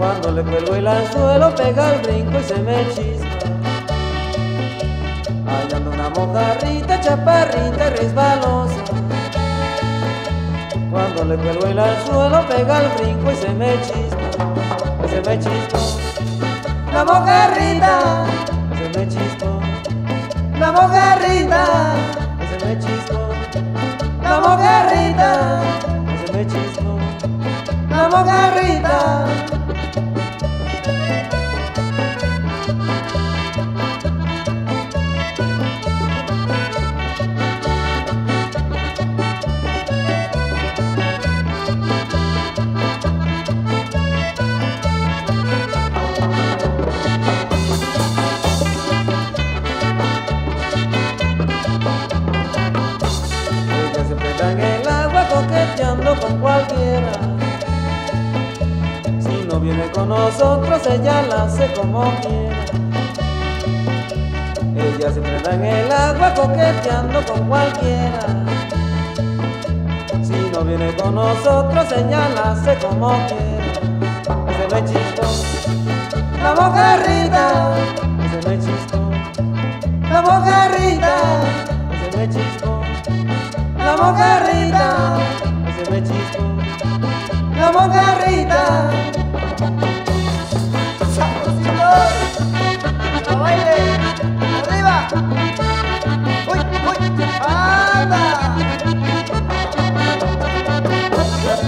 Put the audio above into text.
Cuando le cuelgo el anzuelo pega el brinco y se me chispa. Hallando una mojarrita, chaparrita resbalosa. Cuando le cuelgo el anzuelo pega el brinco y se me chispa. Se me chispa. La mojarrita, se me chispa. La mojarrita, se me chispa. La mojarrita me chismo la mojarrita. Viene con nosotros, ella la hace como quiera. Ella siempre está en el agua coqueteando con cualquiera. Si no viene con nosotros, ella la hace como quiera. Se me chispo la mojarrita, se me chispo la mojarrita, se me chispo la mojarrita,